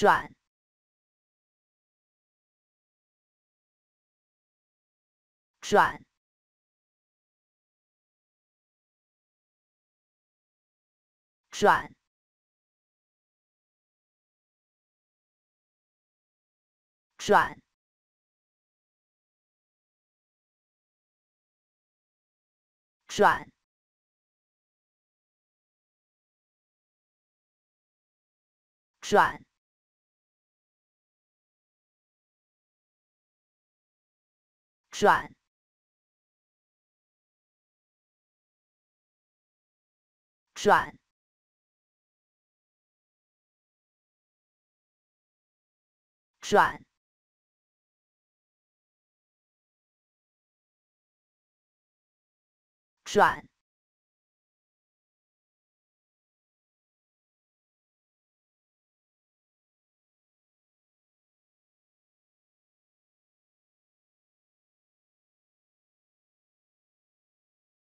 转。转。转。转。转。转。转转转转